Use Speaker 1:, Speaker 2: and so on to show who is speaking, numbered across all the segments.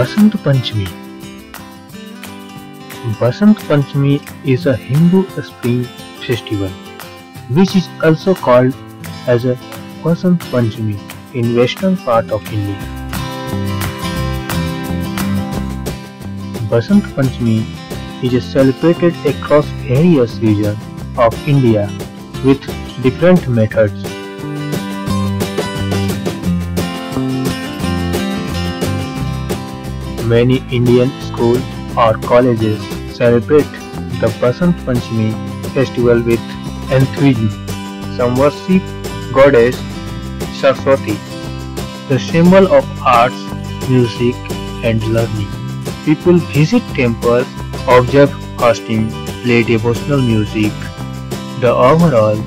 Speaker 1: Basant Panchami Basant Panchami is a Hindu spring festival which is also called as a Vasant Panchami in western part of India. Basant Panchami is celebrated across various regions of India with different methods. Many Indian schools or colleges celebrate the Basant Panchami festival with enthusiasm. Some worship goddess Saraswati, the symbol of arts, music and learning. People visit temples, observe fasting, play devotional music. The overall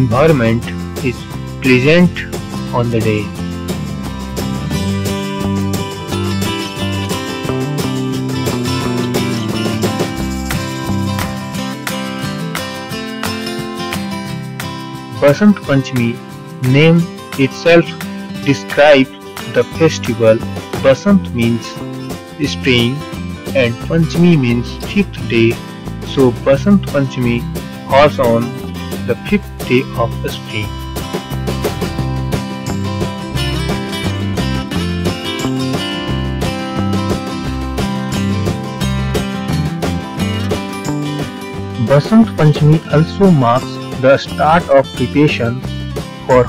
Speaker 1: environment is pleasant on the day. Basant Panchami name itself describes the festival. Basant means spring and Panchami means fifth day. So Basant Panchami falls on the fifth day of spring. Basant Panchami also marks the start of preparation for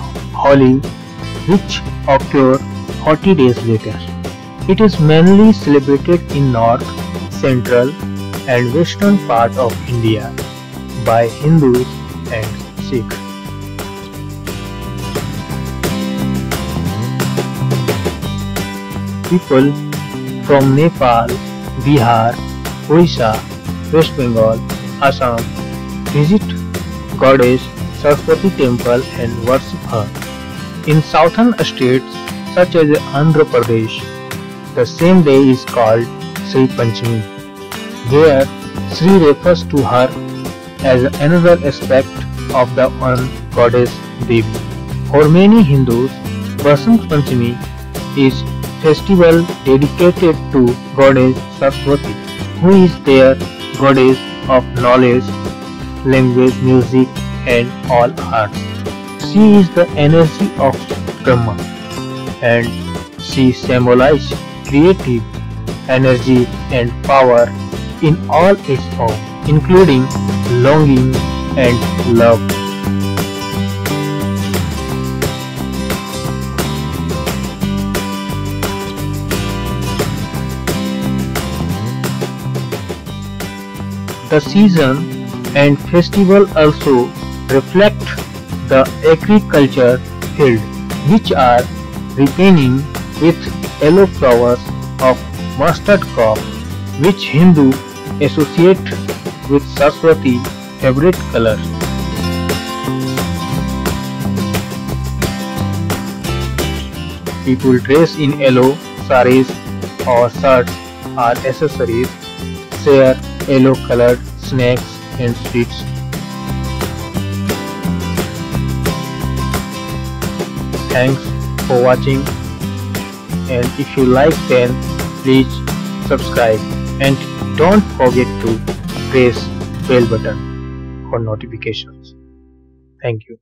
Speaker 1: Holi which occur 40 days later. It is mainly celebrated in north, central and western part of India by Hindus and Sikhs. People from Nepal, Bihar, Orissa, West Bengal, Assam visit goddess Saraswati temple and worship her. In southern states such as Andhra Pradesh, the same day is called Sri Panchami, where Sri refers to her as another aspect of the one goddess Devi. For many Hindus, Basant Panchami is festival dedicated to goddess Saraswati, who is their goddess of knowledge, language, music, and all arts. She is the energy of Brahma, and she symbolizes creative energy and power in all its form, including longing and love. The season and festival also reflect the agriculture field which are ripening with yellow flowers of mustard crop which Hindu associate with Saraswati favorite color. People dress in yellow saris or shirts or accessories, share yellow colored snacks and sweets. Thanks for watching and if you like then please subscribe and don't forget to press bell button for notifications. Thank you.